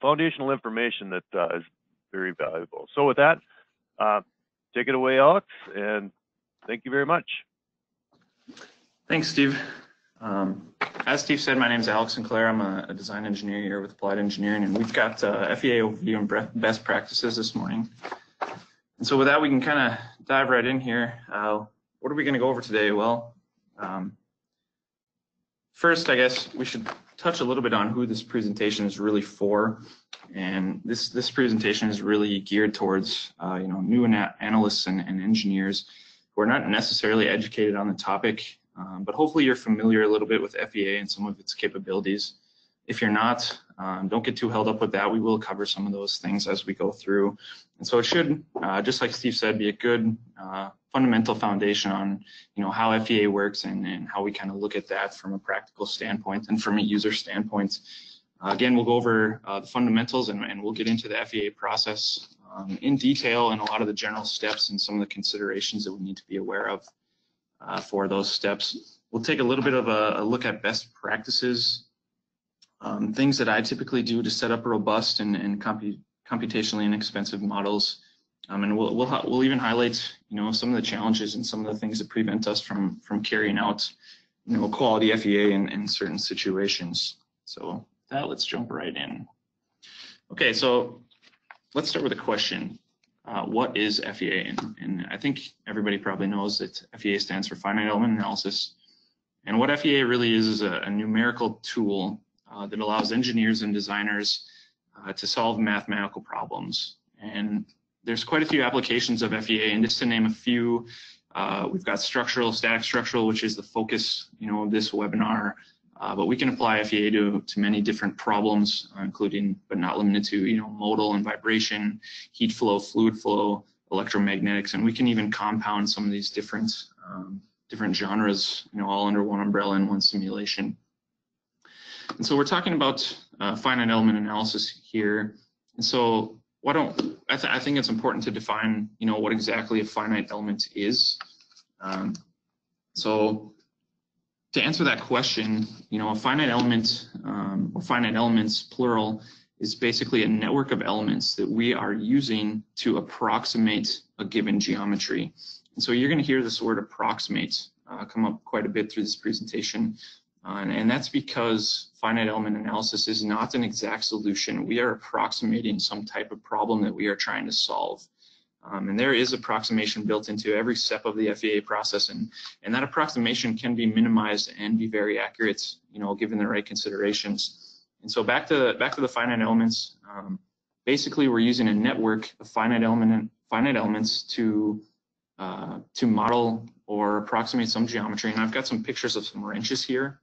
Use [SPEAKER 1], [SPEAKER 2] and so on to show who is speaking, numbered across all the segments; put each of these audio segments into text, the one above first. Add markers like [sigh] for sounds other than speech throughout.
[SPEAKER 1] foundational information that uh, is very valuable. So with that, uh, take it away, Alex, and thank you very much.
[SPEAKER 2] Thanks, Steve. Um, as Steve said, my name is Alex Sinclair. I'm a, a, design engineer here with Applied Engineering, and we've got uh, FEA overview and best practices this morning. And so with that, we can kind of dive right in here. Uh, what are we going to go over today? Well, um, first, I guess we should touch a little bit on who this presentation is really for. And this, this presentation is really geared towards, uh, you know, new analysts and, and, engineers who are not necessarily educated on the topic, um, but hopefully you're familiar a little bit with FEA and some of its capabilities. If you're not, um, don't get too held up with that. We will cover some of those things as we go through. And so it should, uh, just like Steve said, be a good uh, fundamental foundation on you know how FEA works and, and how we kind of look at that from a practical standpoint and from a user standpoint. Uh, again, we'll go over uh, the fundamentals and, and, we'll get into the FEA process um, in detail and a lot of the general steps and some of the considerations that we need to be aware of uh, for those steps. We'll take a little bit of a, a look at best practices, um, things that I typically do to set up robust and, and compu computationally inexpensive models um, and we'll, we'll, we'll even highlight, you know, some of the challenges and some of the things that prevent us from, from carrying out, you know, quality FEA in, in certain situations. So that, let's jump right in. Okay, so let's start with a question. Uh, what is FEA? And, and, I think everybody probably knows that FEA stands for finite element analysis. And what FEA really is is a, a numerical tool uh, that allows engineers and designers uh, to solve mathematical problems. And there's quite a few applications of FEA, and just to name a few, uh, we've got structural, static structural, which is the focus, you know, of this webinar. Uh, but we can apply FEA to, to many different problems, uh, including, but not limited to, you know, modal and vibration, heat flow, fluid flow, electromagnetics, and we can even compound some of these different, um, different genres, you know, all under one umbrella in one simulation. And so we're talking about uh, finite element analysis here. And so why don't I, th I, think it's important to define you know what exactly a finite element is. Um, so to answer that question you know a finite element um, or finite elements plural is basically a network of elements that we are using to approximate a given geometry. And so you're going to hear this word approximate uh, come up quite a bit through this presentation and, and, that's because finite element analysis is not an exact solution. We are approximating some type of problem that we are trying to solve. Um, and there is approximation built into every step of the FEA process, and, and that approximation can be minimized and be very accurate, you know, given the right considerations. And so back to back to the finite elements. Um, basically, we're using a network of finite element finite elements to uh, to model or approximate some geometry. And I've got some pictures of some wrenches here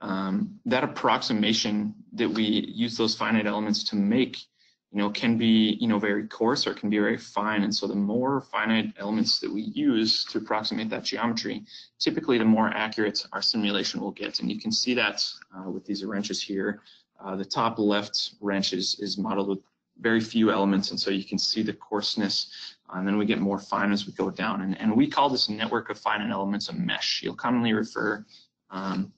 [SPEAKER 2] um, that approximation that we use those finite elements to make, you know, can be, you know, very coarse or can be very fine. And so the more finite elements that we use to approximate that geometry, typically the more accurate our simulation will get. And you can see that uh, with these wrenches here. Uh, the top left wrench is, is modeled with very few elements, and so you can see the coarseness, uh, and then we get more fine as we go down. And, and we call this network of finite elements a mesh. You'll commonly refer um,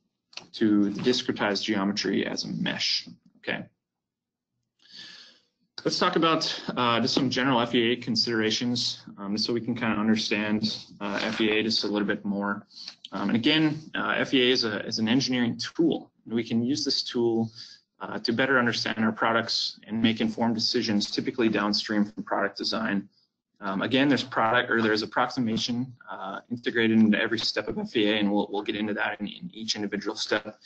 [SPEAKER 2] to the discretized geometry as a mesh, okay? Let's talk about uh, just some general FEA considerations um, so we can kind of understand uh, FEA just a little bit more. Um, and again, uh, FEA is, a, is an engineering tool. We can use this tool uh, to better understand our products and make informed decisions, typically downstream from product design. Um, again, there's product or there's approximation uh, integrated into every step of FEA, and we'll, we'll get into that in, in each individual step.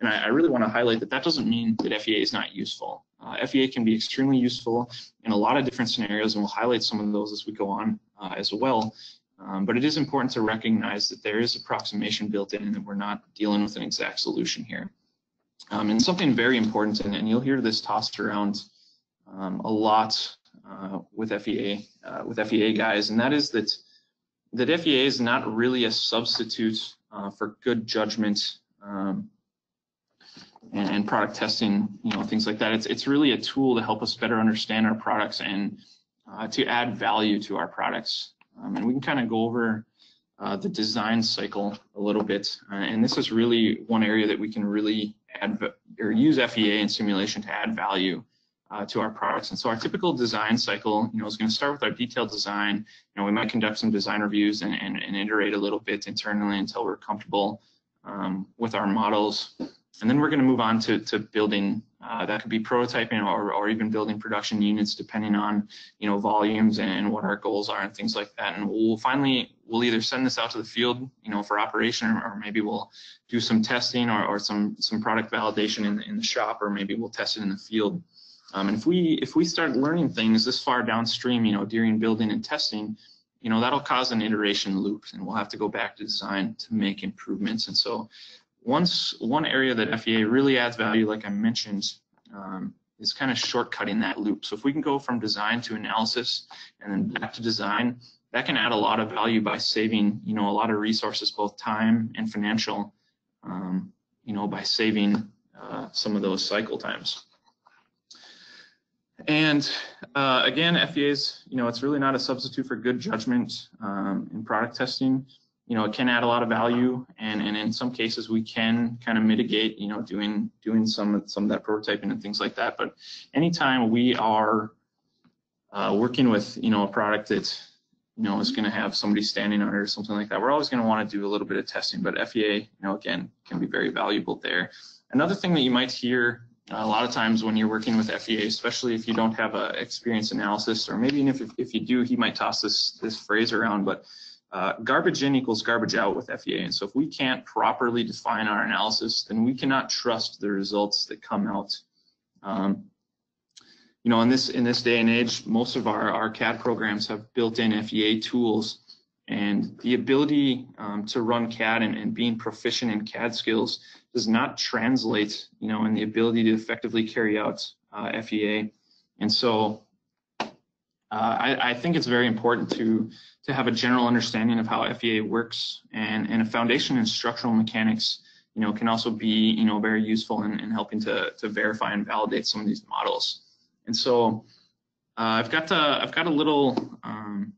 [SPEAKER 2] And I, I really want to highlight that that doesn't mean that FEA is not useful. Uh, FEA can be extremely useful in a lot of different scenarios, and we'll highlight some of those as we go on uh, as well. Um, but it is important to recognize that there is approximation built in and that we're not dealing with an exact solution here. Um, and something very important, and, and, you'll hear this tossed around um, a lot uh, with FEA uh, with FEA guys, and that is that that FEA is not really a substitute uh, for good judgment um, and, and, product testing, you know, things like that. It's it's really a tool to help us better understand our products and uh, to add value to our products. Um, and we can kind of go over uh, the design cycle a little bit. Uh, and this is really one area that we can really add or use FEA and simulation to add value uh, to our products. And so our typical design cycle, you know, is going to start with our detailed design. You know, we might conduct some design reviews and, and, and iterate a little bit internally until we're comfortable um, with our models. And then we're going to move on to, to building, uh, that could be prototyping or, or even building production units depending on, you know, volumes and what our goals are and things like that. And we'll finally, we'll either send this out to the field, you know, for operation, or maybe we'll do some testing or, or some, some product validation in, in the shop, or maybe we'll test it in the field. Um, and if we, if we start learning things this far downstream, you know, during building and testing, you know, that'll cause an iteration loop and we'll have to go back to design to make improvements. And so once one area that FEA really adds value, like I mentioned, um, is kind of shortcutting that loop. So if we can go from design to analysis and then back to design, that can add a lot of value by saving, you know, a lot of resources, both time and financial, um, you know, by saving uh, some of those cycle times. And uh, again, FEA's, you know, it's really not a substitute for good judgment um, in product testing you know, it can add a lot of value, and and in some cases we can kind of mitigate, you know, doing doing some some of that prototyping and things like that. But anytime we are uh, working with, you know, a product that you know is going to have somebody standing on it or something like that, we're always going to want to do a little bit of testing. But FEA, you know, again, can be very valuable there. Another thing that you might hear a lot of times when you're working with FEA, especially if you don't have a experience analysis, or maybe if if you do, he might toss this this phrase around, but uh, garbage in equals garbage out with FEA. And so if we can't properly define our analysis, then we cannot trust the results that come out. Um, you know, in this in this day and age, most of our, our CAD programs have built-in FEA tools, and the ability um, to run CAD and, and being proficient in CAD skills does not translate, you know, in the ability to effectively carry out uh, FEA. And so uh, I, I think it's very important to to have a general understanding of how FEA works and, and a foundation in structural mechanics, you know, can also be, you know, very useful in, in helping to, to verify and validate some of these models. And so uh, I've got a, I've got a little um,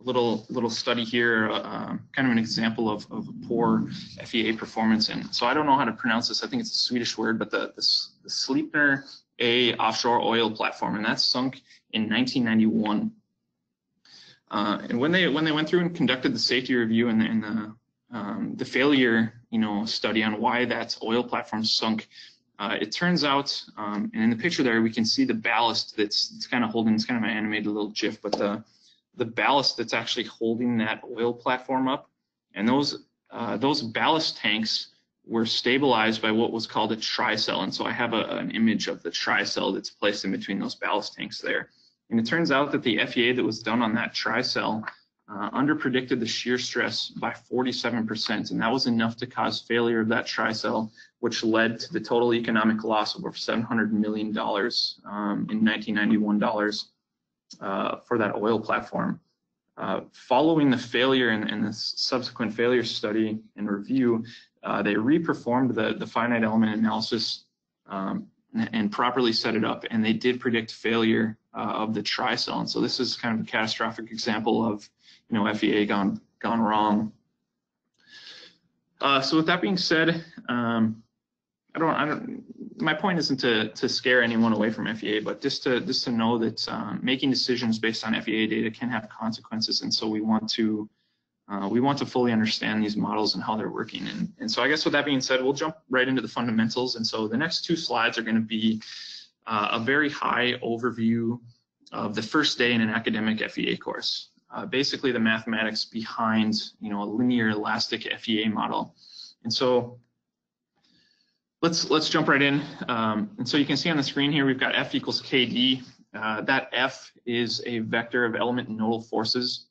[SPEAKER 2] little little study here, uh, kind of an example of, of poor FEA performance. And so I don't know how to pronounce this. I think it's a Swedish word, but the, the, the Sleipner A offshore oil platform, and that's sunk in 1991. Uh, and when they when they went through and conducted the safety review and the, and the um, the failure, you know, study on why that oil platform sunk, uh, it turns out, um, and in the picture there, we can see the ballast that's it's kind of holding. It's kind of an animated little GIF, but the the ballast that's actually holding that oil platform up, and those uh, those ballast tanks were stabilized by what was called a tricell. And so I have a, an image of the tricell that's placed in between those ballast tanks there. And it turns out that the FEA that was done on that tricell uh, underpredicted the shear stress by 47%, and that was enough to cause failure of that tricell, which led to the total economic loss of over $700 million um, in 1991 dollars uh, for that oil platform. Uh, following the failure and, and, the subsequent failure study and review, uh, they reperformed the, the finite element analysis um, and, and properly set it up, and they did predict failure uh, of the tricell. And so this is kind of a catastrophic example of, you know, FEA gone gone wrong. Uh, so with that being said, um, I don't, I don't. My point isn't to to scare anyone away from FEA, but just to just to know that um, making decisions based on FEA data can have consequences, and so we want to uh, we want to fully understand these models and how they're working. And, and so I guess with that being said, we'll jump right into the fundamentals. And so the next two slides are going to be uh, a very high overview of the first day in an academic FEA course. Uh, basically the mathematics behind you know a linear elastic FEA model. And so let's let's jump right in. Um, and so you can see on the screen here we've got F equals KD. Uh, that F is a vector of element nodal forces.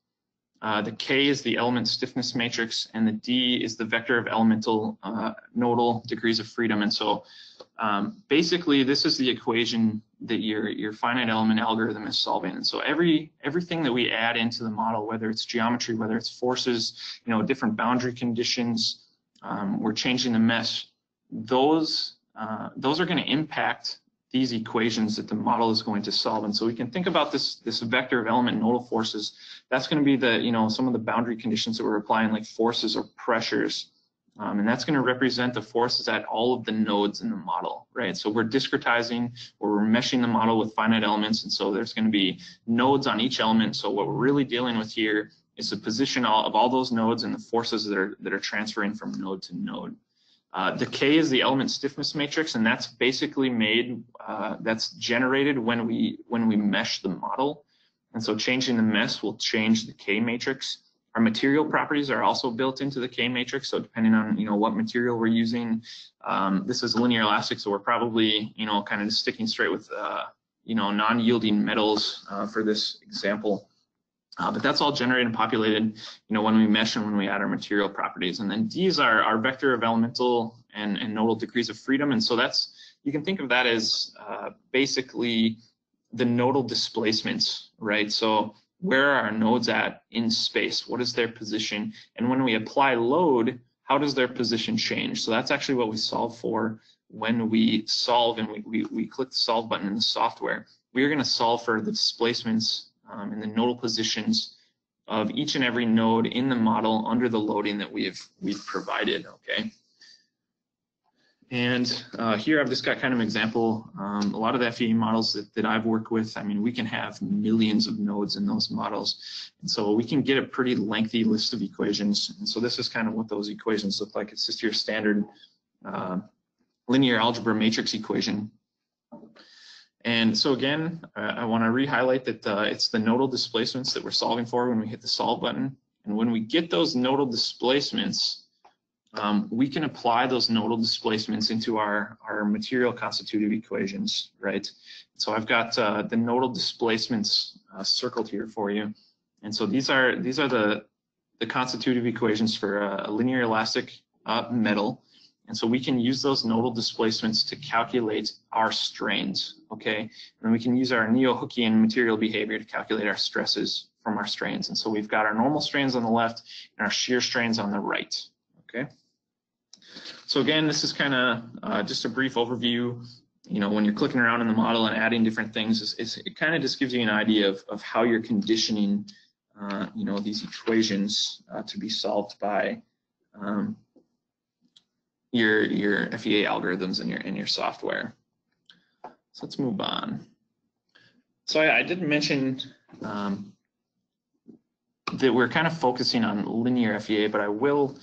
[SPEAKER 2] Uh, the K is the element stiffness matrix, and the D is the vector of elemental uh, nodal degrees of freedom. And so um, basically, this is the equation that your, your finite element algorithm is solving. And so every everything that we add into the model, whether it's geometry, whether it's forces, you know, different boundary conditions, um, we're changing the mesh, those, uh, those are going to impact these equations that the model is going to solve. And so we can think about this, this vector of element nodal forces. That's going to be the, you know, some of the boundary conditions that we're applying like forces or pressures Um, and that's going to represent the forces at all of the nodes in the model, right? So we're discretizing or we're meshing the model with finite elements. And so there's going to be nodes on each element. So what we're really dealing with here is the position of all those nodes and the forces that are, that are transferring from node to node. Uh, the K is the element stiffness matrix, and that's basically made, uh, that's generated when we, when we mesh the model. And so changing the mesh will change the K matrix. Our material properties are also built into the K matrix. So depending on, you know, what material we're using, um, this is linear elastic. So we're probably, you know, kind of sticking straight with, uh, you know, non-yielding metals uh, for this example. Uh, but that's all generated and populated, you know, when we mesh and when we add our material properties. And then these are our vector of elemental and, and nodal degrees of freedom. And so that's, you can think of that as uh, basically the nodal displacements, right? So where are our nodes at in space? What is their position? And when we apply load, how does their position change? So that's actually what we solve for when we solve and we, we, we click the solve button in the software. We're going to solve for the displacements um, and the nodal positions of each and every node in the model under the loading that we've we've provided. Okay. And uh, here I've just got kind of an example. Um, a lot of the FEA models that, that I've worked with, I mean, we can have millions of nodes in those models. And so we can get a pretty lengthy list of equations. And so this is kind of what those equations look like. It's just your standard uh, linear algebra matrix equation. And so again, uh, I want to re-highlight that uh, it's the nodal displacements that we're solving for when we hit the solve button. And when we get those nodal displacements, um, we can apply those nodal displacements into our, our material constitutive equations, right? So I've got uh, the nodal displacements uh, circled here for you. And so these are these are the, the constitutive equations for a, linear elastic uh, metal. And so we can use those nodal displacements to calculate our strains, okay? And we can use our neo-Hookean material behavior to calculate our stresses from our strains. And so we've got our normal strains on the left and our shear strains on the right, okay? So again, this is kind of uh, just a brief overview. You know, when you're clicking around in the model and adding different things, it's, it's, it kind of just gives you an idea of, of how you're conditioning, uh, you know, these equations uh, to be solved by um, your your FEA algorithms and your in your software. So let's move on. So I, I did mention um, that we're kind of focusing on linear FEA, but I will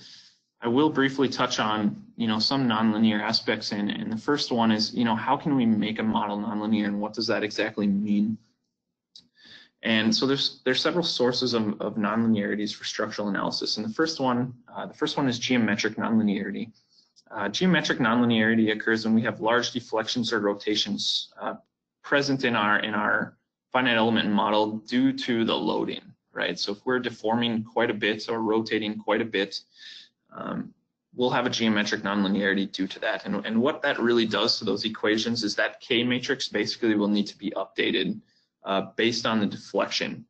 [SPEAKER 2] I will briefly touch on you know some nonlinear aspects, and, and the first one is you know how can we make a model nonlinear, and what does that exactly mean? And so there's there's several sources of, of nonlinearities for structural analysis, and the first one uh, the first one is geometric nonlinearity. Uh, geometric nonlinearity occurs when we have large deflections or rotations uh, present in our in our finite element model due to the loading, right? So if we're deforming quite a bit or rotating quite a bit, um, we'll have a geometric nonlinearity due to that. And, and what that really does to those equations is that K matrix basically will need to be updated uh, based on the deflection.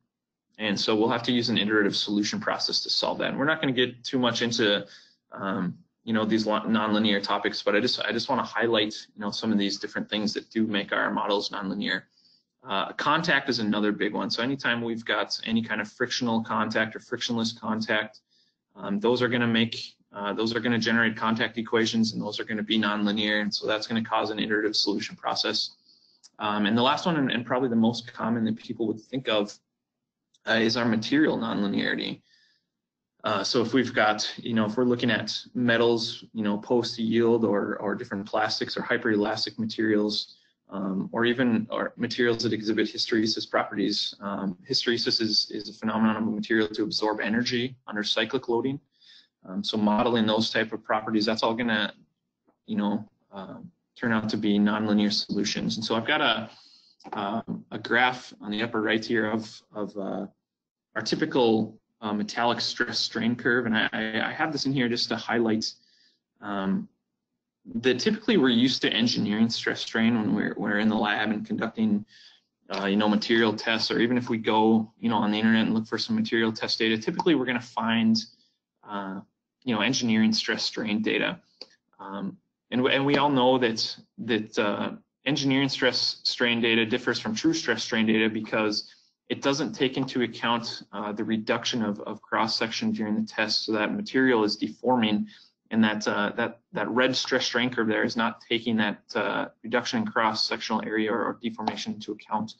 [SPEAKER 2] And so we'll have to use an iterative solution process to solve that. And we're not going to get too much into um, you know these nonlinear topics, but I just I just want to highlight you know some of these different things that do make our models nonlinear. Uh, contact is another big one. So anytime we've got any kind of frictional contact or frictionless contact, um, those are going to make uh, those are going to generate contact equations, and those are going to be nonlinear, and so that's going to cause an iterative solution process. Um, and the last one, and, and, probably the most common that people would think of, uh, is our material nonlinearity. Uh, so if we've got, you know, if we're looking at metals, you know, post yield or, or different plastics or hyperelastic materials, um, or even or materials that exhibit hysteresis properties. Um, hysteresis is, is a phenomenon of a material to absorb energy under cyclic loading. Um, so modeling those type of properties, that's all gonna, you know, uh, turn out to be nonlinear solutions. And so I've got a, uh, a graph on the upper right here of, of uh, our typical uh, metallic stress strain curve. And I, I, have this in here just to highlight um, that typically we're used to engineering stress strain when we're, we're in the lab and conducting uh, you know, material tests, or even if we go, you know, on the internet and look for some material test data, typically we're going to find, uh, you know, engineering stress strain data. Um, and, and we all know that, that uh, engineering stress strain data differs from true stress strain data because it doesn't take into account uh, the reduction of, of cross section during the test so that material is deforming and that uh, that that red stress strain curve there is not taking that uh, reduction in cross sectional area or, or deformation into account.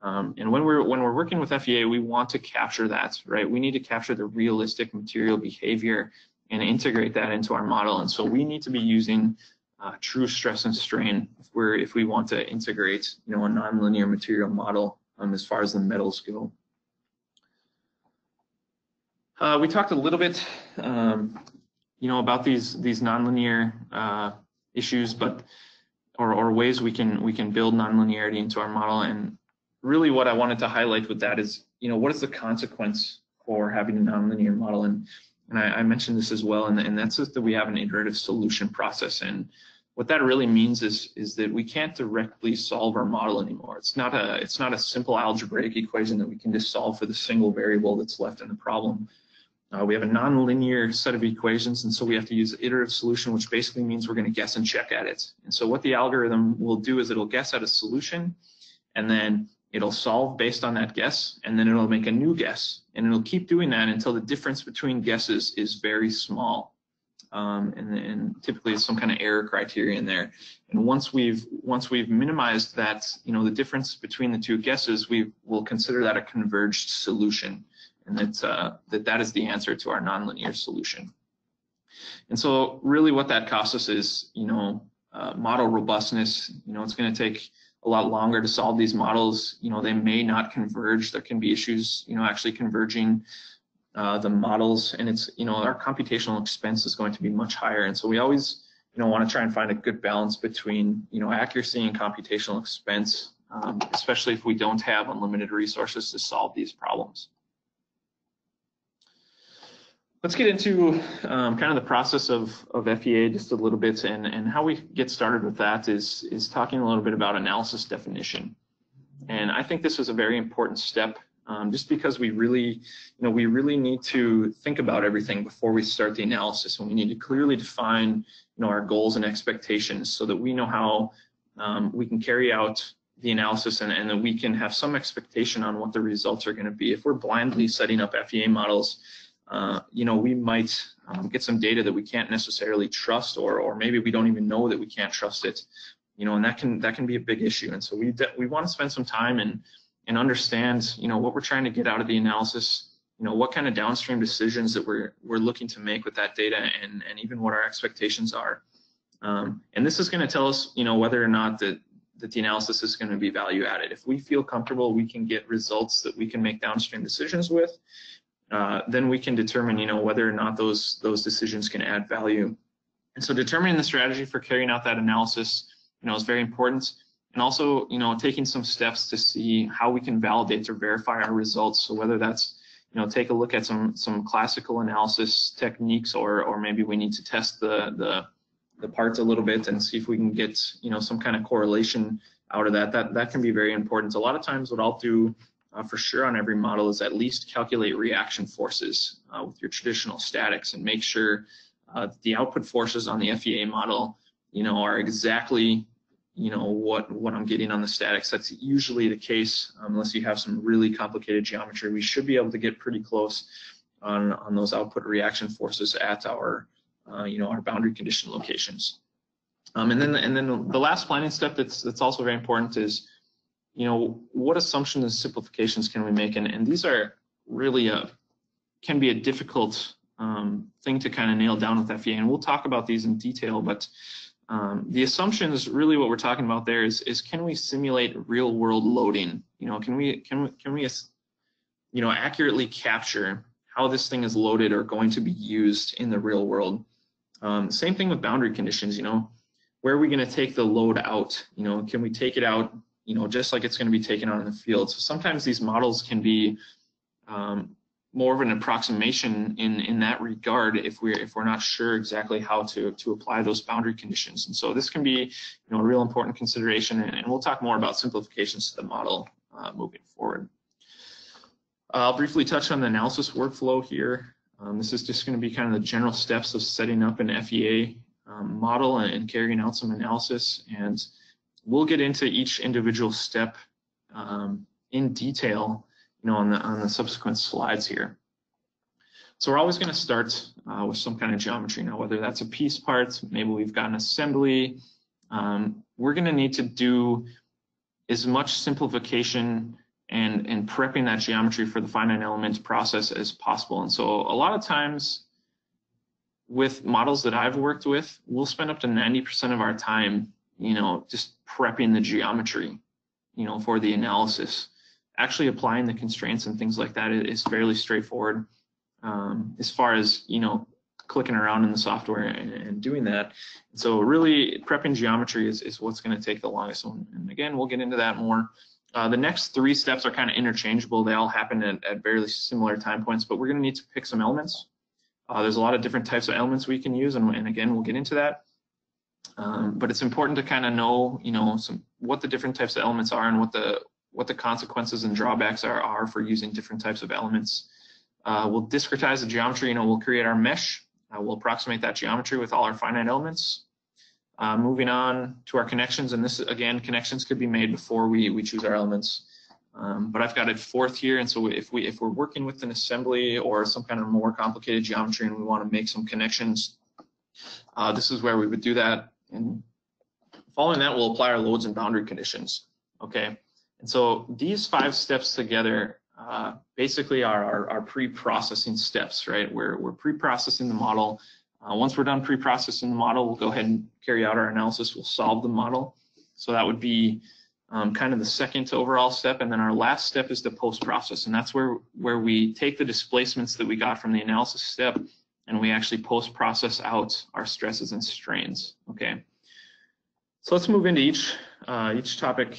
[SPEAKER 2] Um, and when we're when we're working with FEA, we want to capture that, right? We need to capture the realistic material behavior and integrate that into our model. And so we need to be using uh, true stress and strain if we're if we want to integrate, you know, a nonlinear material model um, as far as the metals go. Uh, we talked a little bit, um, you know, about these these nonlinear uh, issues, but or, or ways we can we can build nonlinearity into our model. And really, what I wanted to highlight with that is, you know, what is the consequence for having a nonlinear model? And and I, I mentioned this as well, and, and that's that we have an iterative solution process. And what that really means is is that we can't directly solve our model anymore. It's not a it's not a simple algebraic equation that we can just solve for the single variable that's left in the problem. Uh, we have a nonlinear set of equations, and so we have to use iterative solution, which basically means we're going to guess and check at it. And so what the algorithm will do is it'll guess at a solution, and then it'll solve based on that guess, and then it'll make a new guess, and it'll keep doing that until the difference between guesses is very small. Um, and, and, typically some kind of error criteria in there. And once we've once we've minimized that, you know, the difference between the two guesses, we will consider that a converged solution and that, uh, that that is the answer to our nonlinear solution. And so really what that costs us is, you know, uh, model robustness, you know, it's going to take a lot longer to solve these models. You know, they may not converge. There can be issues, you know, actually converging uh, the models and it's, you know, our computational expense is going to be much higher. And so we always, you know, want to try and find a good balance between, you know, accuracy and computational expense, um, especially if we don't have unlimited resources to solve these problems let's get into um, kind of the process of, of FEA just a little bit and, and how we get started with that is, is talking a little bit about analysis definition. And I think this is a very important step um, just because we really, you know, we really need to think about everything before we start the analysis and we need to clearly define, you know, our goals and expectations so that we know how um, we can carry out the analysis and, and that we can have some expectation on what the results are going to be. If we're blindly setting up FEA models, uh, you know, we might um, get some data that we can't necessarily trust, or or maybe we don't even know that we can't trust it. You know, and that can that can be a big issue. And so we we want to spend some time and and understand, you know, what we're trying to get out of the analysis. You know, what kind of downstream decisions that we're we're looking to make with that data, and and even what our expectations are. Um, and this is going to tell us, you know, whether or not that that the analysis is going to be value added. If we feel comfortable, we can get results that we can make downstream decisions with, uh, then we can determine, you know, whether or not those those decisions can add value. And so determining the strategy for carrying out that analysis, you know, is very important. And also, you know, taking some steps to see how we can validate or verify our results. So whether that's, you know, take a look at some some classical analysis techniques, or or maybe we need to test the the the parts a little bit and see if we can get, you know, some kind of correlation out of that. That that can be very important. A lot of times, what I'll do uh, for sure on every model is at least calculate reaction forces uh, with your traditional statics and make sure uh, the output forces on the FEA model, you know, are exactly, you know, what, what I'm getting on the statics. That's usually the case um, unless you have some really complicated geometry. We should be able to get pretty close on, on those output reaction forces at our, uh, you know, our boundary condition locations. Um, and then, and then the last planning step that's, that's also very important is you know, what assumptions and simplifications can we make? And, and these are really a, can be a difficult um, thing to kind of nail down with FEA. And we'll talk about these in detail, but um, the assumptions, really what we're talking about there is, is can we simulate real world loading? You know, can we, can we, can we, you know, accurately capture how this thing is loaded or going to be used in the real world? Um, same thing with boundary conditions, you know, where are we going to take the load out? You know, can we take it out you know, just like it's going to be taken on in the field. So sometimes these models can be um, more of an approximation in in that regard if we're if we're not sure exactly how to to apply those boundary conditions. And so this can be you know a real important consideration. And, and we'll talk more about simplifications to the model uh, moving forward. I'll briefly touch on the analysis workflow here. Um, this is just going to be kind of the general steps of setting up an FEA um, model and, and carrying out some analysis and we'll get into each individual step um, in detail, know, on the on the subsequent slides here. So we're always going to start uh, with some kind of geometry. Now, whether that's a piece part, maybe we've got an assembly, um, we're going to need to do as much simplification and, and prepping that geometry for the finite element process as possible. And so a lot of times with models that I've worked with, we'll spend up to 90% of our time, you know, just prepping the geometry, you know, for the analysis. Actually applying the constraints and things like that is fairly straightforward um, as far as, you know, clicking around in the software and, doing that. So really prepping geometry is, is what's going to take the longest. One. And again, we'll get into that more. Uh, the next three steps are kind of interchangeable. They all happen at, at very similar time points, but we're going to need to pick some elements. Uh, there's a lot of different types of elements we can use, and, and again, we'll get into that. Um, but it's important to kind of know, you know, some what the different types of elements are and what the what the consequences and drawbacks are are for using different types of elements. Uh, we'll discretize the geometry. You know, we'll create our mesh. Uh, we'll approximate that geometry with all our finite elements. Uh, moving on to our connections, and this again, connections could be made before we we choose our elements. Um, but I've got it fourth here, and so if we if we're working with an assembly or some kind of more complicated geometry and we want to make some connections, uh, this is where we would do that. And following that, we'll apply our loads and boundary conditions. Okay, and so these five steps together uh, basically are our, our pre-processing steps, right? We're we're pre-processing the model. Uh, once we're done pre-processing the model, we'll go ahead and carry out our analysis. We'll solve the model. So that would be um, kind of the second overall step. And then our last step is the post-process. And that's where, where we take the displacements that we got from the analysis step and we actually post-process out our stresses and strains, okay? So let's move into each, uh, each topic,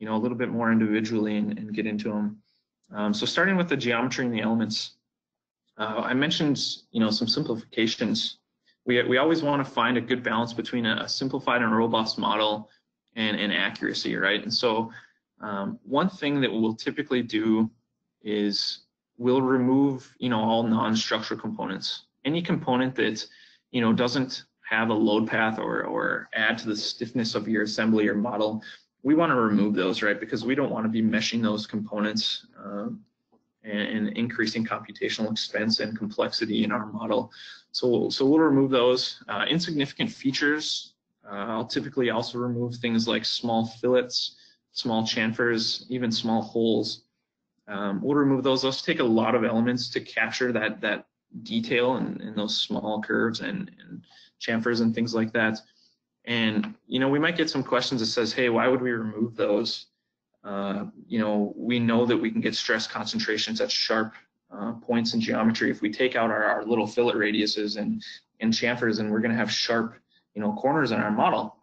[SPEAKER 2] you know, a little bit more individually and, and get into them. Um, so starting with the geometry and the elements, uh, I mentioned, you know, some simplifications. We, we always want to find a good balance between a, simplified and robust model and, and accuracy, right? And so um, one thing that we'll typically do is we'll remove, you know, all non-structural components. Any component that, you know, doesn't have a load path or, or add to the stiffness of your assembly or model, we want to remove those, right? Because we don't want to be meshing those components um, and, and, increasing computational expense and complexity in our model. So, so we'll remove those. Uh, insignificant features uh, I'll typically also remove things like small fillets, small chamfers, even small holes. Um, we'll remove those. Those take a lot of elements to capture that that detail and, and those small curves and, and chamfers and things like that. And you know, we might get some questions that says, "Hey, why would we remove those?" Uh, you know, we know that we can get stress concentrations at sharp uh, points in geometry if we take out our, our little fillet radiuses and and chamfers, and we're going to have sharp you know, corners in our model.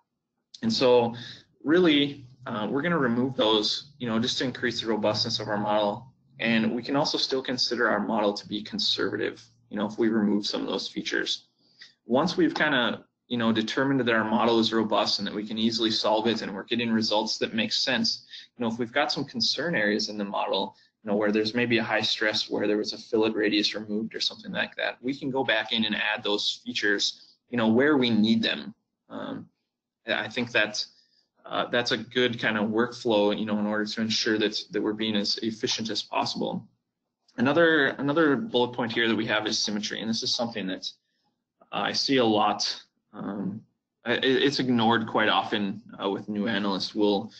[SPEAKER 2] And so really, uh, we're going to remove those, you know, just to increase the robustness of our model. And we can also still consider our model to be conservative, you know, if we remove some of those features. Once we've kind of, you know, determined that our model is robust and that we can easily solve it and we're getting results that make sense, you know, if we've got some concern areas in the model, you know, where there's maybe a high stress where there was a fillet radius removed or something like that, we can go back in and add those features you know, where we need them. Um, I think that's uh, that's a good kind of workflow, you know, in order to ensure that that we're being as efficient as possible. Another another bullet point here that we have is symmetry, and this is something that I see a lot. Um, it, it's ignored quite often uh, with new analysts. We'll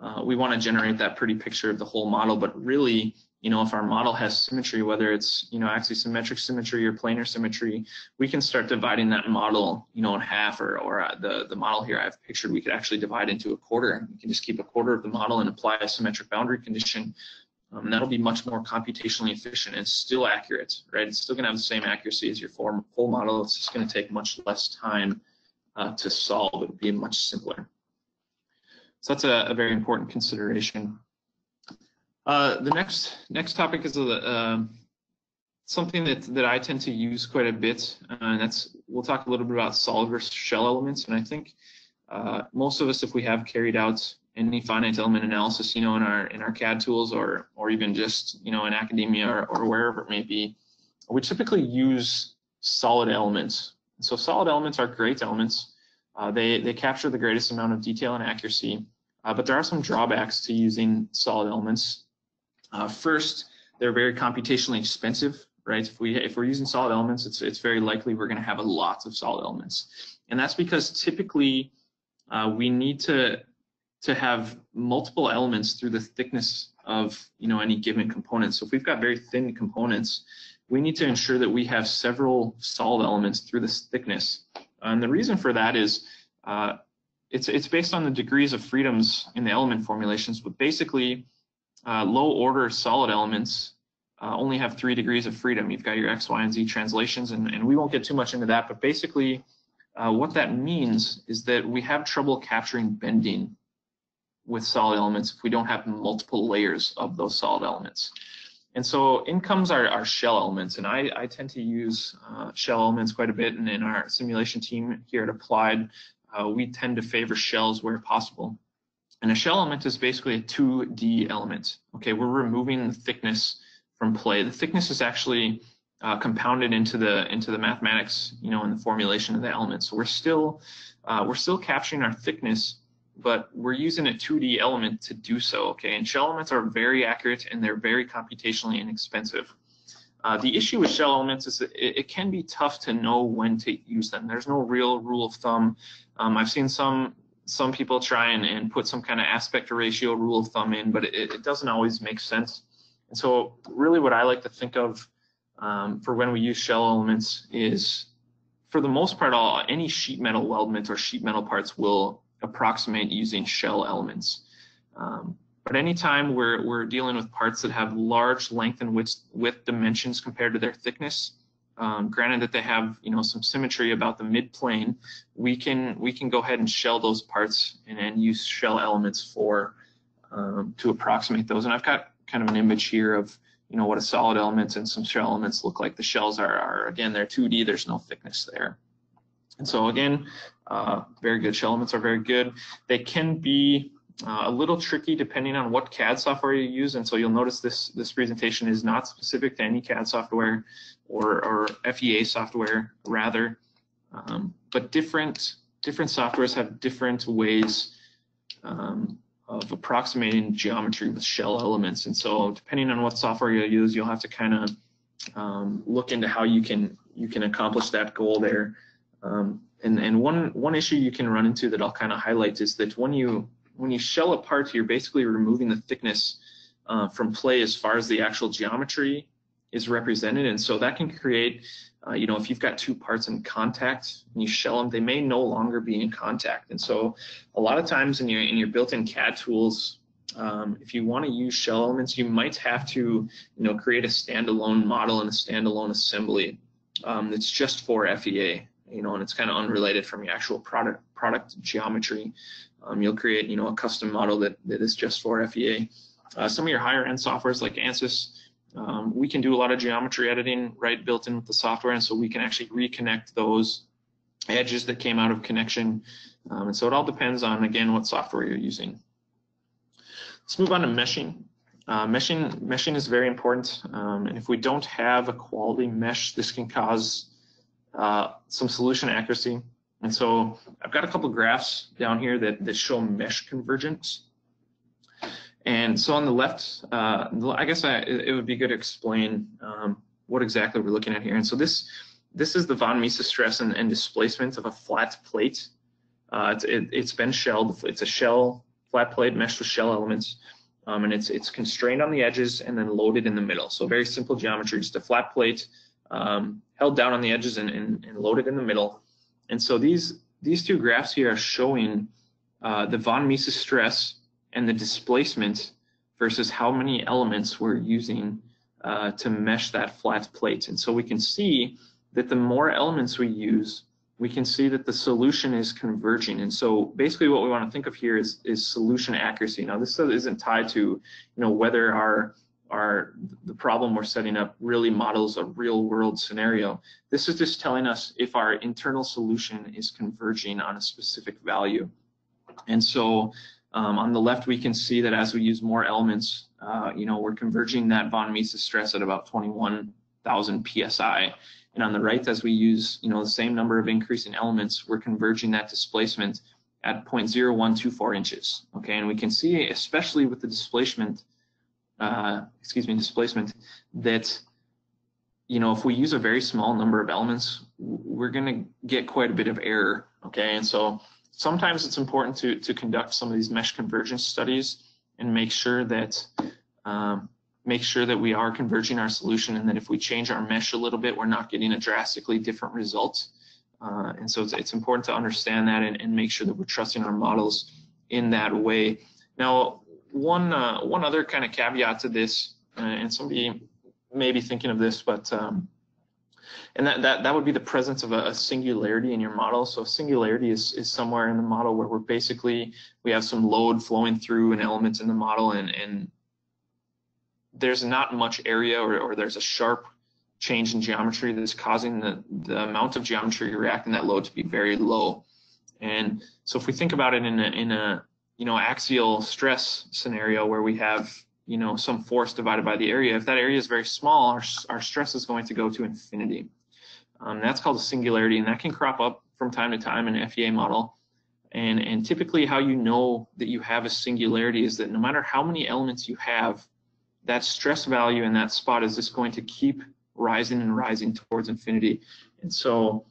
[SPEAKER 2] uh, we want to generate that pretty picture of the whole model, but really you know, if our model has symmetry, whether it's, you know, axisymmetric symmetry or planar symmetry, we can start dividing that model, you know, in half or, or uh, the, the model here I've pictured, we could actually divide into a quarter. We can just keep a quarter of the model and apply a symmetric boundary condition. Um, that'll be much more computationally efficient and still accurate, right? It's still gonna have the same accuracy as your full, model. It's just gonna take much less time uh, to solve. It'll be much simpler. So that's a, a very important consideration. Uh, the next next topic is uh, something that that I tend to use quite a bit, uh, and that's we'll talk a little bit about solid versus shell elements. And I think uh, most of us, if we have carried out any finite element analysis, you know, in our in our CAD tools or or even just you know in academia or, or wherever it may be, we typically use solid elements. So solid elements are great elements. Uh, they they capture the greatest amount of detail and accuracy. Uh, but there are some drawbacks to using solid elements. Uh, first, they're very computationally expensive. right? If we if we're using solid elements, it's it's very likely we're going to have a lots of solid elements, and that's because typically uh, we need to to have multiple elements through the thickness of you know any given component. So if we've got very thin components, we need to ensure that we have several solid elements through this thickness. And the reason for that is uh, it's it's based on the degrees of freedoms in the element formulations, but basically uh, low order solid elements uh, only have three degrees of freedom. You've got your X, Y, and Z translations, and, and we won't get too much into that, but basically uh, what that means is that we have trouble capturing bending with solid elements if we don't have multiple layers of those solid elements. And so in comes our, our shell elements, and I, I tend to use uh, shell elements quite a bit, and in our simulation team here at Applied, uh, we tend to favor shells where possible. And a shell element is basically a 2D element. Okay, we're removing the thickness from play. The thickness is actually uh, compounded into the into the mathematics, you know, in the formulation of the element. So we're still uh, we're still capturing our thickness, but we're using a 2D element to do so. Okay, and shell elements are very accurate and they're very computationally inexpensive. Uh, the issue with shell elements is it, it, can be tough to know when to use them. There's no real rule of thumb. Um, I've seen some some people try and, and put some kind of aspect ratio rule of thumb in, but it, it doesn't always make sense. And so really what I like to think of um, for when we use shell elements is for the most part, all any sheet metal weldment or sheet metal parts will approximate using shell elements. Um, but anytime we're, we're dealing with parts that have large length and width, width dimensions compared to their thickness, um, granted that they have you know some symmetry about the mid plane, we can we can go ahead and shell those parts and then use shell elements for um, to approximate those. And I've got kind of an image here of you know what a solid element and some shell elements look like. The shells are, are again they're 2D. There's no thickness there. And so again, uh, very good shell elements are very good. They can be uh, a little tricky depending on what CAD software you use. And so you'll notice this, this presentation is not specific to any CAD software or, or FEA software rather. Um, but different, different softwares have different ways um, of approximating geometry with shell elements. And so depending on what software you use, you'll have to kind of um, look into how you can you can accomplish that goal there. Um, and and one one issue you can run into that I'll kind of highlight is that when you when you shell a part, you're basically removing the thickness uh, from play as far as the actual geometry is represented. And so that can create, uh, you know, if you've got two parts in contact and you shell them, they may no longer be in contact. And so a lot of times in your, in your built-in CAD tools, um, if you want to use shell elements, you might have to, you know, create a standalone model and a standalone assembly um, that's just for FEA, you know, and it's kind of unrelated from your actual product product geometry. Um, you'll create, you know, a custom model that, that is just for FEA. Uh, some of your higher end softwares like ANSYS, um, we can do a lot of geometry editing right built in with the software, and so we can actually reconnect those edges that came out of connection. Um, and so it all depends on, again, what software you're using. Let's move on to meshing. Uh, meshing, meshing is very important, um, and if we don't have a quality mesh, this can cause uh, some solution accuracy. And so I've got a couple graphs down here that, that show mesh convergence. And so on the left, uh, I guess I, it would be good to explain um, what exactly we're looking at here. And so this this is the von Mises stress and, and displacement of a flat plate. Uh, it's, it, has been shelled. It's a shell flat plate meshed with shell elements, um, and it's it's constrained on the edges and then loaded in the middle. So very simple geometry, just a flat plate um, held down on the edges and, and, and loaded in the middle. And so these these two graphs here are showing uh, the von Mises stress and the displacement versus how many elements we're using uh, to mesh that flat plate. And so we can see that the more elements we use, we can see that the solution is converging. And so basically what we want to think of here is, is solution accuracy. Now this isn't tied to, you know, whether our, our, the problem we're setting up really models a real world scenario. This is just telling us if our internal solution is converging on a specific value. And so um, on the left, we can see that as we use more elements, uh, you know, we're converging that von Mises stress at about 21,000 psi. And on the right, as we use, you know, the same number of increasing elements, we're converging that displacement at 0.0124 inches. Okay, and we can see, especially with the displacement, uh, excuse me, displacement, that you know, if we use a very small number of elements, we're going to get quite a bit of error. Okay, and so sometimes it's important to to conduct some of these mesh convergence studies and make sure that um, make sure that we are converging our solution and that if we change our mesh a little bit, we're not getting a drastically different result. Uh, and so it's, it's, important to understand that and, and, make sure that we're trusting our models in that way. Now, one uh, one other kind of caveat to this, uh, and somebody may be thinking of this, but um, and that, that that would be the presence of a, a, singularity in your model. So singularity is is somewhere in the model where we're basically we have some load flowing through an element in the model, and and there's not much area or, or there's a sharp change in geometry that's causing the, the amount of geometry reacting that load to be very low. And so if we think about it in a, in a you know axial stress scenario where we have you know some force divided by the area, if that area is very small, our, our stress is going to go to infinity. Um, that's called a singularity, and that can crop up from time to time in FEA model. And, and typically how you know that you have a singularity is that no matter how many elements you have, that stress value in that spot is just going to keep rising and rising towards infinity. And so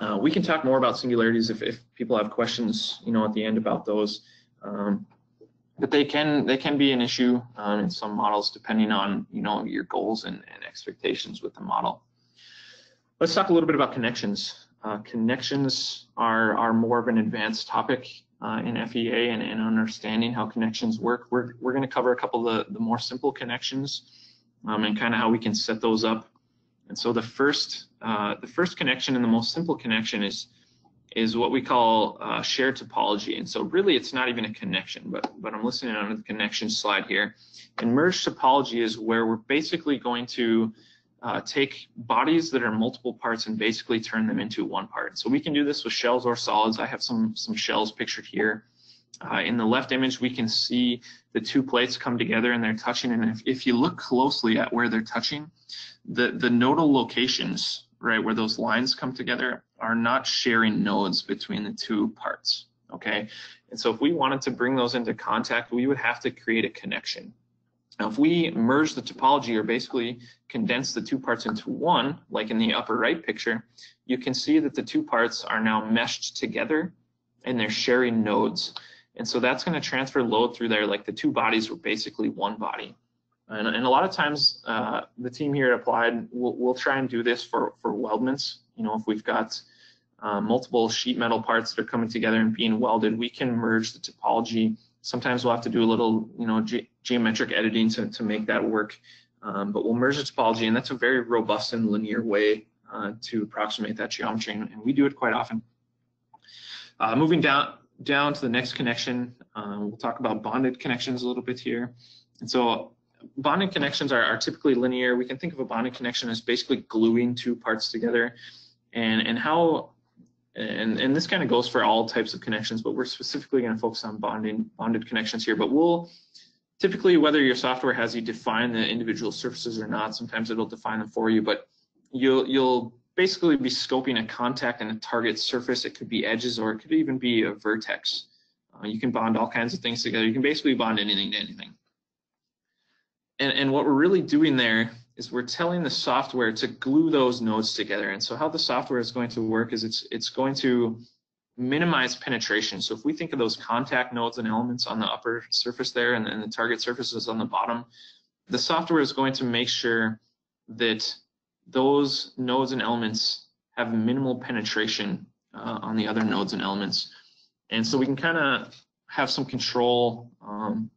[SPEAKER 2] uh, we can talk more about singularities if, if people have questions, you know, at the end about those. Um, but they can they can be an issue um, in some models depending on you know your goals and, and, expectations with the model. Let's talk a little bit about connections. Uh, connections are are more of an advanced topic uh, in FEA and, and, understanding how connections work. We're we're going to cover a couple of the, the more simple connections um, and kind of how we can set those up. And so the first, uh, the first connection and the most simple connection is is what we call uh, shared topology. And so really it's not even a connection, but, but I'm listening on the connection slide here. And merged topology is where we're basically going to uh, take bodies that are multiple parts and basically turn them into one part. So we can do this with shells or solids. I have some, some shells pictured here. Uh, in the left image, we can see the two plates come together and they're touching. And if, if you look closely at where they're touching, the, the nodal locations, right, where those lines come together are not sharing nodes between the two parts, okay? And so if we wanted to bring those into contact, we would have to create a connection. Now, if we merge the topology or basically condense the two parts into one, like in the upper right picture, you can see that the two parts are now meshed together and they're sharing nodes. And so that's going to transfer load through there like the two bodies were basically one body. And, and a lot of times uh, the team here at Applied will will try and do this for, for weldments. You know, if we've got uh, multiple sheet metal parts that are coming together and being welded, we can merge the topology. Sometimes we'll have to do a little, you know, ge geometric editing to, to make that work. Um, but we'll merge the topology, and that's a very robust and linear way uh, to approximate that geometry, and, we do it quite often. Uh, moving down down to the next connection, uh, we'll talk about bonded connections a little bit here. And so bonding connections are, are, typically linear. We can think of a bonding connection as basically gluing two parts together. And, and how, and, and this kind of goes for all types of connections, but we're specifically going to focus on bonding bonded connections here. But we'll typically, whether your software has you define the individual surfaces or not, sometimes it'll define them for you, but you'll, you'll basically be scoping a contact and a target surface. It could be edges or it could even be a vertex. Uh, you can bond all kinds of things together. You can basically bond anything to anything. And, and what we're really doing there is we're telling the software to glue those nodes together. And so how the software is going to work is it's, it's going to minimize penetration. So if we think of those contact nodes and elements on the upper surface there and, and the target surfaces on the bottom, the software is going to make sure that those nodes and elements have minimal penetration uh, on the other nodes and elements. And so we can kind of have some control um,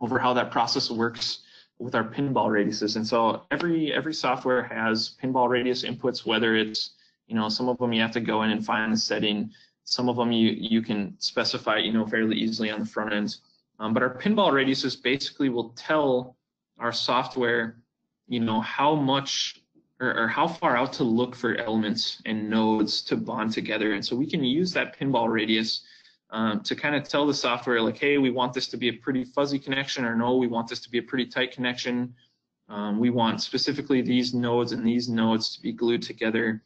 [SPEAKER 2] over how that process works with our pinball radiuses. And so every every software has pinball radius inputs, whether it's, you know, some of them you have to go in and find the setting. Some of them you, you can specify, you know, fairly easily on the front end. Um, but our pinball radiuses basically will tell our software, you know, how much or, or how far out to look for elements and nodes to bond together. And so we can use that pinball radius um, to kind of tell the software like, hey, we want this to be a pretty fuzzy connection, or no, we want this to be a pretty tight connection. Um, we want specifically these nodes and these nodes to be glued together.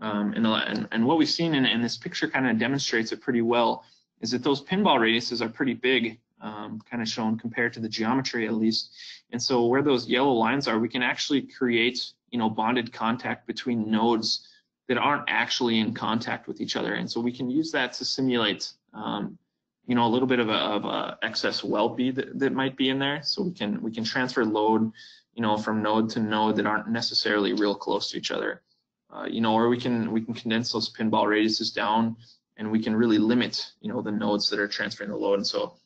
[SPEAKER 2] Um, and, and, and, what we've seen in, in this picture kind of demonstrates it pretty well, is that those pinball radiuses are pretty big, um, kind of shown compared to the geometry at least. And so where those yellow lines are, we can actually create you know, bonded contact between nodes that aren't actually in contact with each other. And so we can use that to simulate, um, you know, a little bit of a, of a excess weld that, that might be in there. So we can we can transfer load, you know, from node to node that aren't necessarily real close to each other. Uh, you know, or we can we can condense those pinball radiuses down, and we can really limit, you know, the nodes that are transferring the load. And so,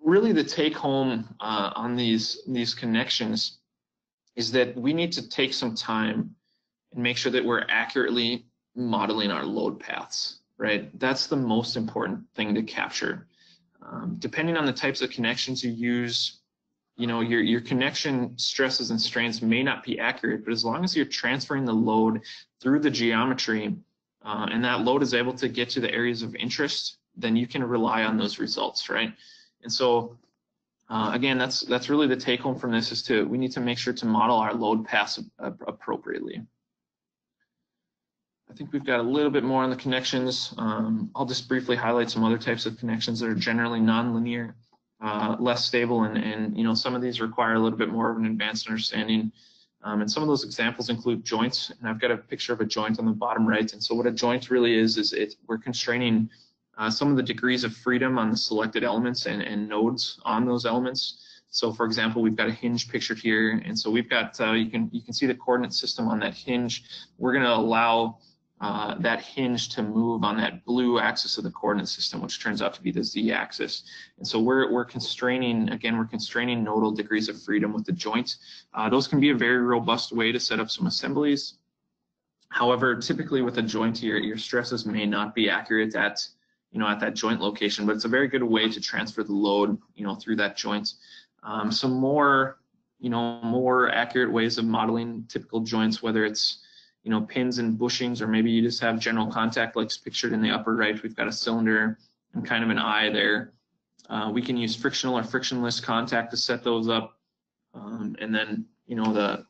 [SPEAKER 2] really, the take home uh, on these these connections is that we need to take some time and make sure that we're accurately modeling our load paths, right? That's the most important thing to capture. Um, depending on the types of connections you use, you know, your, your connection stresses and strains may not be accurate, but as long as you're transferring the load through the geometry uh, and that load is able to get to the areas of interest, then you can rely on those results, right? And so uh, again, that's that's really the take home from this is to we need to make sure to model our load paths appropriately. I think we've got a little bit more on the connections. Um, I'll just briefly highlight some other types of connections that are generally nonlinear, uh, less stable, and, and you know some of these require a little bit more of an advanced understanding. Um, and some of those examples include joints, and I've got a picture of a joint on the bottom right. And so what a joint really is is it we're constraining uh, some of the degrees of freedom on the selected elements and, and nodes on those elements. So for example, we've got a hinge pictured here. And so we've got, uh, you can you can see the coordinate system on that hinge. We're gonna allow uh, that hinge to move on that blue axis of the coordinate system, which turns out to be the z-axis. And so we're, we're constraining, again, we're constraining nodal degrees of freedom with the joint. Uh, those can be a very robust way to set up some assemblies. However, typically with a joint, your, your stresses may not be accurate at you know, at that joint location, but it's a very good way to transfer the load, you know, through that joint. Um, some more, you know, more accurate ways of modeling typical joints, whether it's, you know, pins and bushings, or maybe you just have general contact like pictured in the upper right. We've got a cylinder and kind of an eye there. Uh, we can use frictional or frictionless contact to set those up. Um, and then, you know, the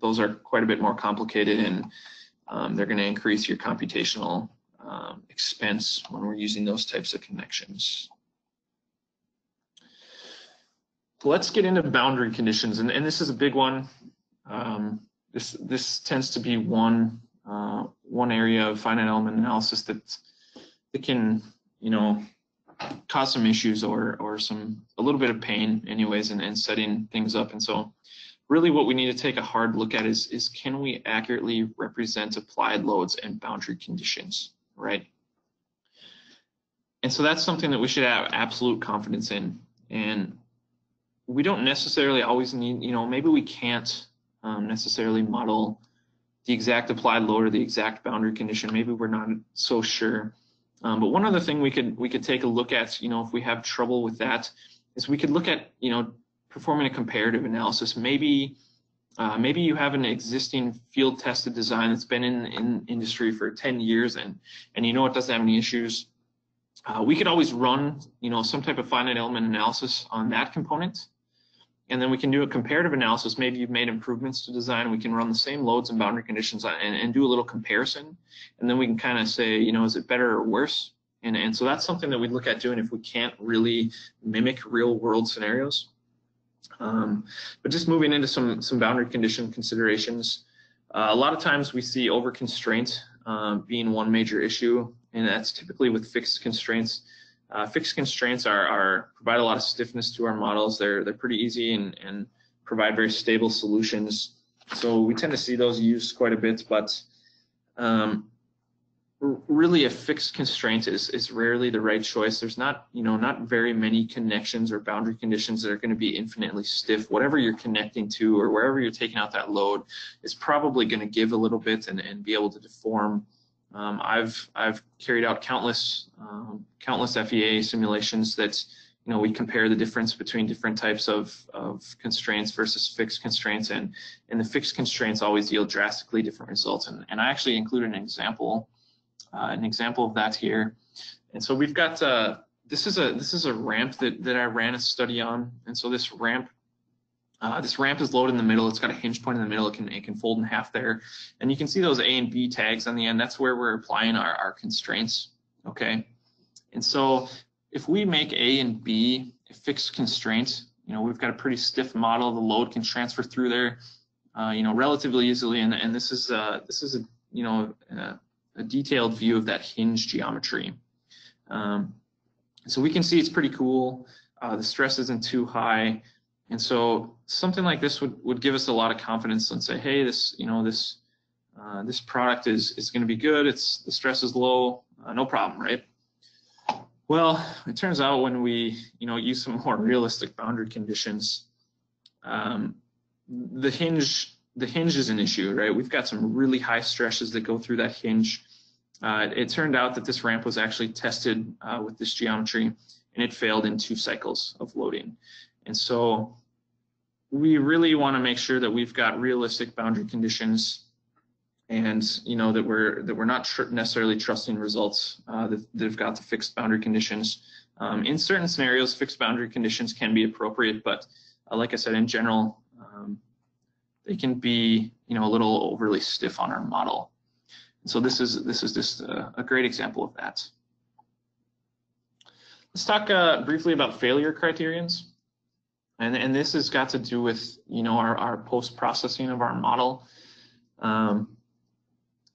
[SPEAKER 2] those are quite a bit more complicated and um, they're going to increase your computational um, expense when we're using those types of connections. Let's get into boundary conditions, and, and this is a big one. Um, this this tends to be one uh, one area of finite element analysis that that can you know cause some issues or or some a little bit of pain anyways in, in setting things up and so really what we need to take a hard look at is is can we accurately represent applied loads and boundary conditions right? And so that's something that we should have absolute confidence in. And we don't necessarily always need, you know, maybe we can't um, necessarily model the exact applied load or the exact boundary condition. Maybe we're not so sure. Um, but one other thing we could we could take a look at, you know, if we have trouble with that, is we could look at, you know, performing a comparative analysis. Maybe uh, maybe you have an existing field tested design that's been in, in industry for 10 years and, and you know it doesn't have any issues. Uh, we could always run, you know, some type of finite element analysis on that component. And then we can do a comparative analysis. Maybe you've made improvements to design. We can run the same loads and boundary conditions and, and do a little comparison. And then we can kind of say, you know, is it better or worse? And, and so that's something that we look at doing if we can't really mimic real world scenarios. Um, but just moving into some, some boundary condition considerations, uh, a lot of times we see over constraint uh, being one major issue, and that's typically with fixed constraints. Uh, fixed constraints are, are, provide a lot of stiffness to our models. They're they're pretty easy and, and provide very stable solutions. So we tend to see those used quite a bit, but um, really a fixed constraint is, is rarely the right choice. There's not, you know, not very many connections or boundary conditions that are going to be infinitely stiff. Whatever you're connecting to or wherever you're taking out that load is probably going to give a little bit and, and be able to deform. Um, I've I've carried out countless um, countless FEA simulations that you know we compare the difference between different types of, of constraints versus fixed constraints and and the fixed constraints always yield drastically different results and, and I actually included an example uh, an example of that here. And so we've got, uh, this is a this is a ramp that, that I ran a study on. And so this ramp, uh, this ramp is loaded in the middle. It's got a hinge point in the middle. It can, it can fold in half there. And you can see those A and B tags on the end. That's where we're applying our, our constraints, okay? And so if we make A and B a fixed constraint, you know, we've got a pretty stiff model. The load can transfer through there uh, you know, relatively easily. And, and this is uh, this is a you know a, a, detailed view of that hinge geometry. Um, so we can see it's pretty cool. Uh, the stress isn't too high. And so something like this would, would give us a lot of confidence and say, hey, this, you know, this, uh, this product is, is going to be good. It's the stress is low, uh, no problem, right? Well, it turns out when we, you know, use some [laughs] more realistic boundary conditions, um, the hinge, the hinge is an issue, right? We've got some really high stresses that go through that hinge. Uh, it turned out that this ramp was actually tested uh, with this geometry and it failed in two cycles of loading. And so we really want to make sure that we've got realistic boundary conditions and you know that we're that we're not tr necessarily trusting results uh, that, that have got the fixed boundary conditions. Um, in certain scenarios, fixed boundary conditions can be appropriate, but uh, like I said, in general, um, they can be you know a little overly stiff on our model. And so this is this is just a, a great example of that. Let's talk uh, briefly about failure criterions. And, and this has got to do with, you know, our, our post-processing of our model. Um,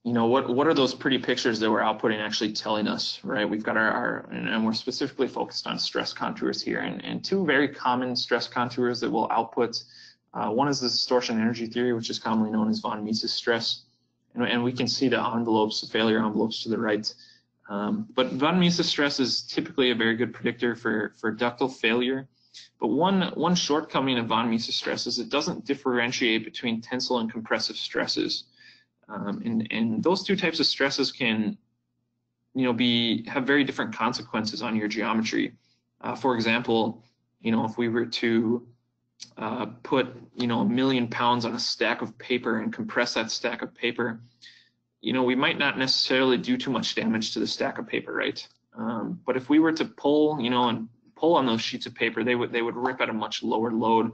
[SPEAKER 2] you know, what, what are those pretty pictures that we're outputting actually telling us, right? We've got our, our and we're specifically focused on stress contours here and, and two very common stress contours that we'll output. Uh, one is the distortion energy theory, which is commonly known as von Mises stress. And, and we can see the envelopes, the failure envelopes to the right. Um, but von Mises stress is typically a very good predictor for, for ductile failure. But one, one shortcoming of von Mises stress is it doesn't differentiate between tensile and compressive stresses. Um, and, and those two types of stresses can, you know, be have very different consequences on your geometry. Uh, for example, you know, if we were to uh, put, you know, a million pounds on a stack of paper and compress that stack of paper, you know, we might not necessarily do too much damage to the stack of paper, right? Um, but if we were to pull, you know, and pull on those sheets of paper, they would they would rip at a much lower load.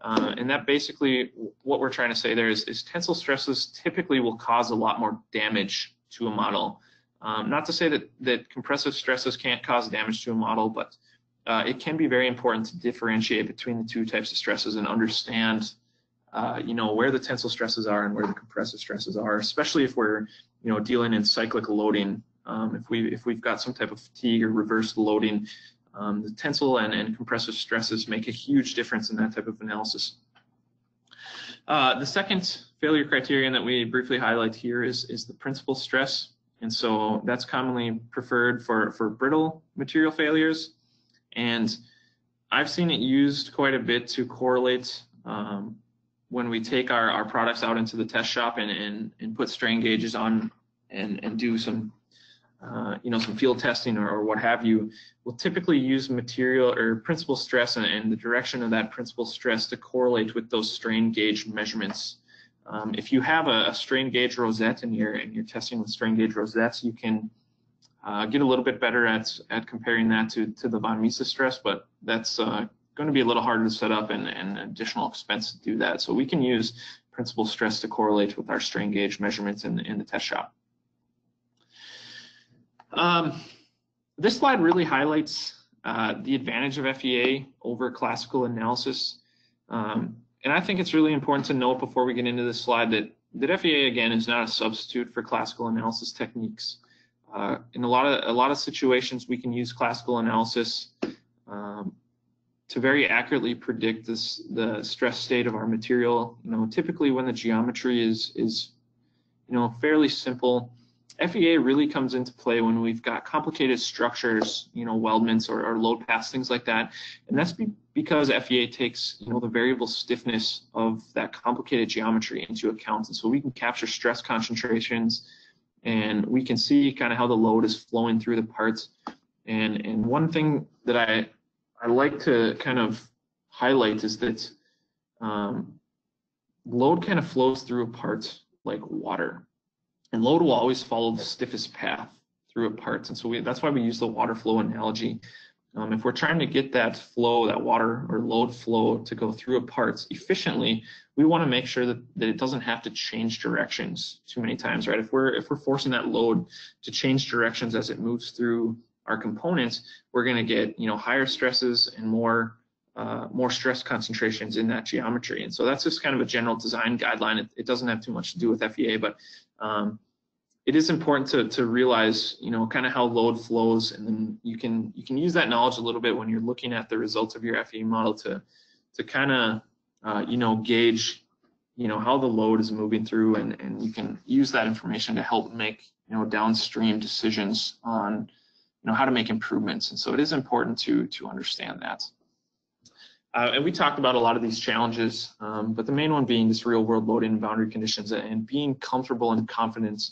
[SPEAKER 2] Uh, and that basically what we're trying to say there is, is tensile stresses typically will cause a lot more damage to a model. Um, not to say that, that compressive stresses can't cause damage to a model, but uh, it can be very important to differentiate between the two types of stresses and understand uh, you know, where the tensile stresses are and where the compressive stresses are, especially if we're, you know, dealing in cyclic loading. Um, if we if we've got some type of fatigue or reverse loading, um, the tensile and, and compressive stresses make a huge difference in that type of analysis. Uh, the second failure criterion that we briefly highlight here is, is the principal stress. And so that's commonly preferred for, for brittle material failures. And I've seen it used quite a bit to correlate um, when we take our, our products out into the test shop and, and, and put strain gauges on and, and do some uh, you know, some field testing or, or, what have you, we'll typically use material or principal stress and, and, the direction of that principal stress to correlate with those strain gauge measurements. Um, if you have a, a, strain gauge rosette and you're, and you're testing with strain gauge rosettes, you can uh, get a little bit better at, at comparing that to, to the von Mises stress, but that's uh, going to be a little harder to set up and, and additional expense to do that. So we can use principal stress to correlate with our strain gauge measurements in, in the test shop. Um, this slide really highlights uh, the advantage of FEA over classical analysis. Um, and I think it's really important to note before we get into this slide that, that FEA, again, is not a substitute for classical analysis techniques. Uh, in a lot of a lot of situations, we can use classical analysis um, to very accurately predict this the stress state of our material. You know, typically when the geometry is is you know fairly simple, FEA really comes into play when we've got complicated structures, you know, weldments or, or load paths, things like that. And that's be, because FEA takes, you know, the variable stiffness of that complicated geometry into account. And so we can capture stress concentrations and we can see kind of how the load is flowing through the parts. And, and one thing that I, I like to kind of highlight is that um, load kind of flows through a part like water. And load will always follow the stiffest path through a part. And so we, that's why we use the water flow analogy. Um, if we're trying to get that flow, that water or load flow to go through a parts efficiently, we want to make sure that, that it doesn't have to change directions too many times, right? If we're if we're forcing that load to change directions as it moves through our components, we're going to get you know higher stresses and more uh, more stress concentrations in that geometry. And so that's just kind of a general design guideline. It, it doesn't have too much to do with FEA, but um, it is important to, to realize, you know, kind of how load flows, and then you can you can use that knowledge a little bit when you're looking at the results of your FE model to to kind of uh, you know gauge you know how the load is moving through, and and you can use that information to help make you know downstream decisions on you know how to make improvements. And so it is important to to understand that. Uh, and we talked about a lot of these challenges, um, but the main one being this real world loading and boundary conditions and being comfortable and confident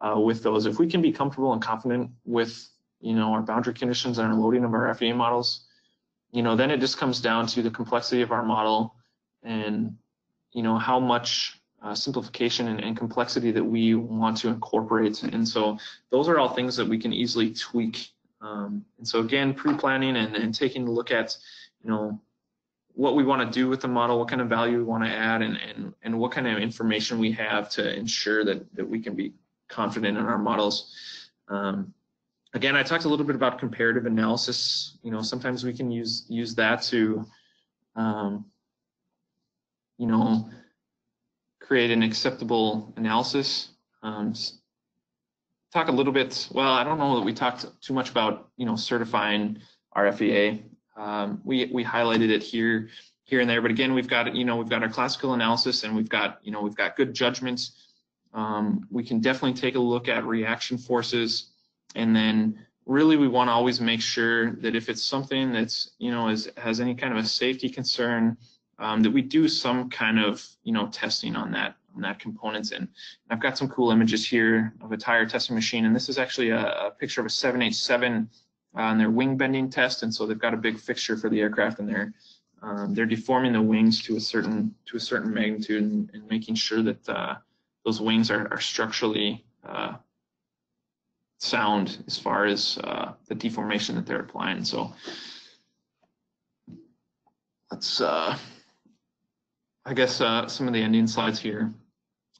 [SPEAKER 2] uh, with those. If we can be comfortable and confident with, you know, our boundary conditions and our loading of our FEA models, you know, then it just comes down to the complexity of our model and, you know, how much uh, simplification and, and, complexity that we want to incorporate. And so those are all things that we can easily tweak. Um, and so again, pre-planning and, and taking a look at, you know, what we want to do with the model, what kind of value we want to add, and, and, and what kind of information we have to ensure that, that we can be confident in our models. Um, again, I talked a little bit about comparative analysis. You know, sometimes we can use use that to, um, you know, create an acceptable analysis. Um, talk a little bit. Well, I don't know that we talked too much about you know certifying our FEA. Um, we we highlighted it here here and there, but again, we've got you know we've got our classical analysis and we've got you know we've got good judgments. Um, we can definitely take a look at reaction forces, and then really we want to always make sure that if it's something that's you know is has any kind of a safety concern, um, that we do some kind of you know testing on that on that components. And I've got some cool images here of a tire testing machine, and this is actually a, a picture of a 787 on their wing bending test, and so they've got a big fixture for the aircraft, and they're um, they're deforming the wings to a certain to a certain magnitude and, and making sure that uh, those wings are, are structurally uh, sound as far as uh, the deformation that they're applying. So let's, uh, I guess, uh, some of the ending slides here.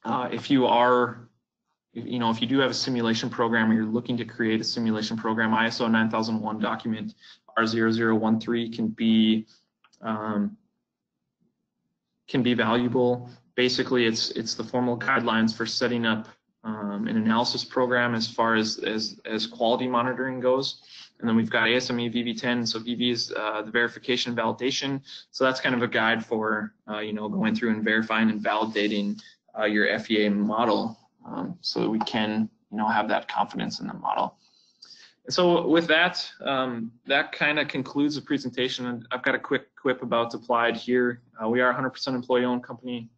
[SPEAKER 2] Uh, if you are you know, if you do have a simulation program or you're looking to create a simulation program, ISO 9001 document R0013 can be um, can be valuable. Basically, it's it's the formal guidelines for setting up um, an analysis program as far as, as as quality monitoring goes. And then we've got ASME VV10. So VV is uh, the verification validation. So that's kind of a guide for uh, you know going through and verifying and validating uh, your FEA model um, so that we can you know have that confidence in the model. So with that, um, that kind of concludes the presentation. I've got a quick quip about Applied here. Uh, we are a 100% employee-owned company.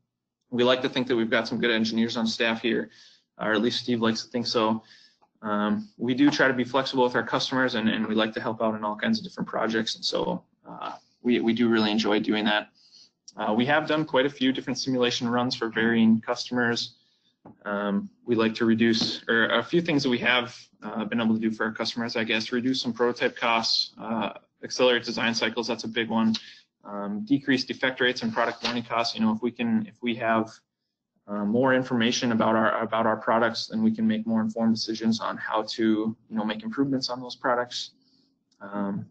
[SPEAKER 2] We like to think that we've got some good engineers on staff here, or at least Steve likes to think so. Um, we do try to be flexible with our customers, and, and, we like to help out in all kinds of different projects, and so uh, we, we do really enjoy doing that. Uh, we have done quite a few different simulation runs for varying customers. Um, we like to reduce, or a few things that we have uh, been able to do for our customers, I guess, reduce some prototype costs, uh, accelerate design cycles, that's a big one. Um, decrease defect rates and product warning costs. You know, if we can, if we have uh, more information about our about our products, then we can make more informed decisions on how to, you know, make improvements on those products, um,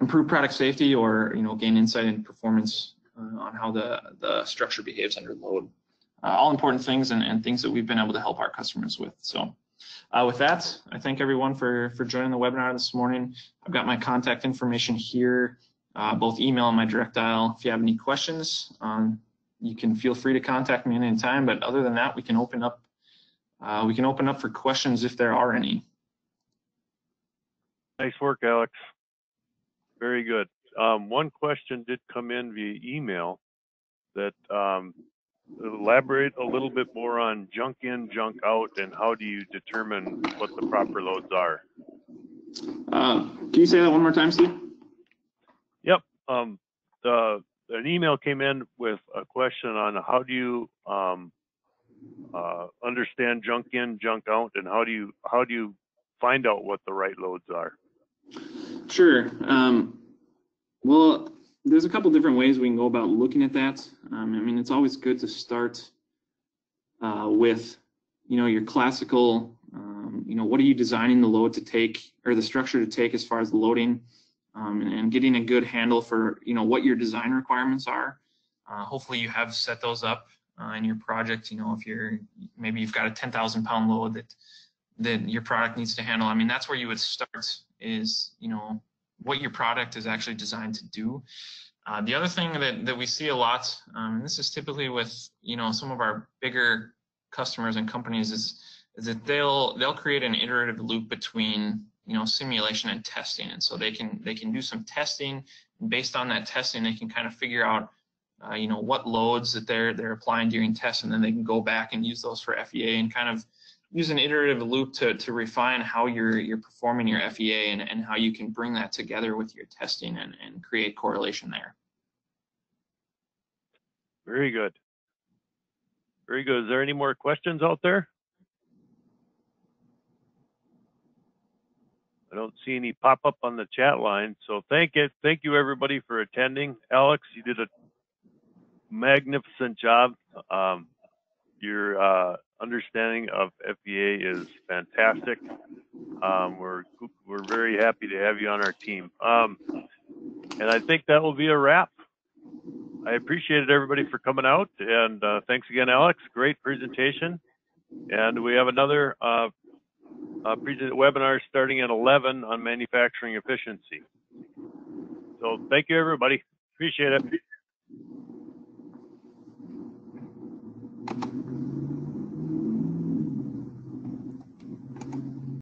[SPEAKER 2] improve product safety, or you know, gain insight and performance uh, on how the the structure behaves under load uh, all important things and, and things that we've been able to help our customers with. So uh, with that, I thank everyone for, for joining the webinar this morning. I've got my contact information here, uh, both email and my direct dial. If you have any questions, um, you can feel free to contact me anytime. But other than that, we can open up uh, we can open up for questions if there are any.
[SPEAKER 1] Nice work, Alex. Very good. Um, one question did come in via email that um, elaborate a little bit more on junk in, junk out, and how do you determine what the proper loads are?
[SPEAKER 2] Uh, can you say that one more time, Steve?
[SPEAKER 1] Yep. Um, the, an email came in with a question on how do you um, uh, understand junk in, junk out, and how do you how do you find out what the right loads are?
[SPEAKER 2] Sure. Um, well, there's a couple different ways we can go about looking at that. Um, I mean, it's always good to start uh, with, you know, your classical, um, you know, what are you designing the load to take or the structure to take as far as the loading? um, and, and getting a good handle for you know what your design requirements are. Uh, hopefully, you have set those up uh, in your project. You know, if you're maybe you've got a 10,000 pound load that that your product needs to handle. I mean, that's where you would start. Is you know what your product is actually designed to do. Uh, the other thing that, that we see a lot, um, and this is typically with you know some of our bigger customers and companies, is is that they'll they'll create an iterative loop between you know simulation and testing, and so they can they can do some testing, and based on that testing, they can kind of figure out uh, you know what loads that they're they're applying during tests, and then they can go back and use those for FEA and kind of use an iterative loop to, to refine how you're you're performing your FEA and, and how you can bring that together with your testing and, and create correlation there.
[SPEAKER 1] Very good. Very good. Is there any more questions out there? I don't see any pop up on the chat line. So thank it. Thank you everybody for attending. Alex, you did a magnificent job. Um, your uh, understanding of FEA is fantastic. Um, we're we're very happy to have you on our team. Um, and I think that will be a wrap. I appreciated everybody for coming out, and uh, thanks again, Alex. Great presentation. And we have another uh, uh, webinar starting at 11 on manufacturing efficiency. So thank you, everybody. Appreciate it.